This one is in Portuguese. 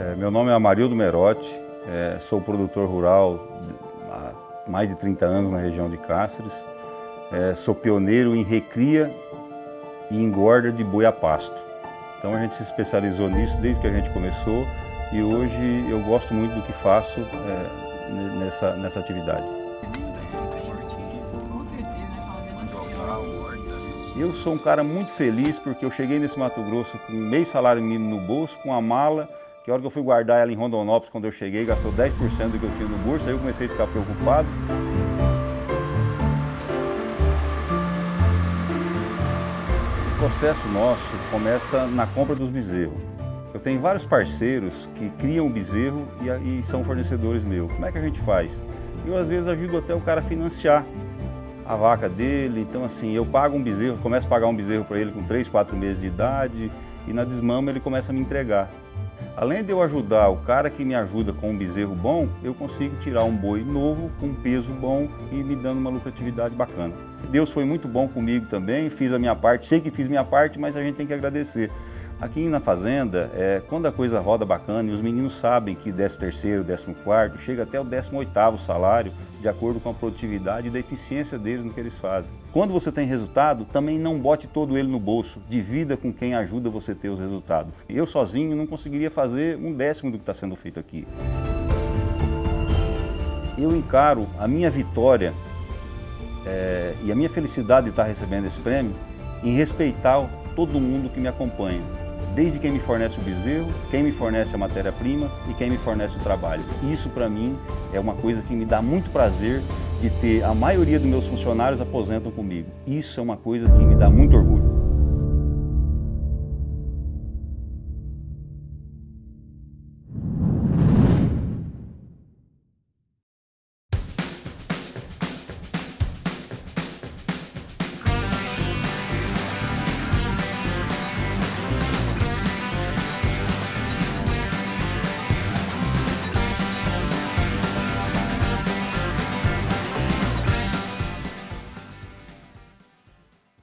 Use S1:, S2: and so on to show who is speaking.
S1: É, meu nome é Amarildo Merotti, é, sou produtor rural há mais de 30 anos na região de Cáceres. É, sou pioneiro em recria e engorda de boi a pasto. Então a gente se especializou nisso desde que a gente começou e hoje eu gosto muito do que faço é, nessa, nessa atividade. Eu sou um cara muito feliz porque eu cheguei nesse Mato Grosso com meio salário mínimo no bolso, com a mala que hora que eu fui guardar ela em Rondonópolis, quando eu cheguei, gastou 10% do que eu tinha no bolso, aí eu comecei a ficar preocupado. O processo nosso começa na compra dos bezerros. Eu tenho vários parceiros que criam o bezerro e, e são fornecedores meus. Como é que a gente faz? Eu às vezes ajudo até o cara a financiar a vaca dele. Então assim, eu pago um bezerro, começo a pagar um bezerro para ele com 3, 4 meses de idade e na desmama ele começa a me entregar. Além de eu ajudar o cara que me ajuda com um bezerro bom, eu consigo tirar um boi novo, com um peso bom e me dando uma lucratividade bacana. Deus foi muito bom comigo também, fiz a minha parte, sei que fiz minha parte, mas a gente tem que agradecer. Aqui na fazenda, é, quando a coisa roda bacana e os meninos sabem que 13 terceiro, 14 quarto, chega até o 18 oitavo salário, de acordo com a produtividade e da eficiência deles no que eles fazem. Quando você tem resultado, também não bote todo ele no bolso, divida com quem ajuda você a ter os resultados. Eu sozinho não conseguiria fazer um décimo do que está sendo feito aqui. Eu encaro a minha vitória é, e a minha felicidade de estar recebendo esse prêmio em respeitar todo mundo que me acompanha desde quem me fornece o bezerro, quem me fornece a matéria-prima e quem me fornece o trabalho. Isso para mim é uma coisa que me dá muito prazer de ter a maioria dos meus funcionários aposentam comigo. Isso é uma coisa que me dá muito orgulho.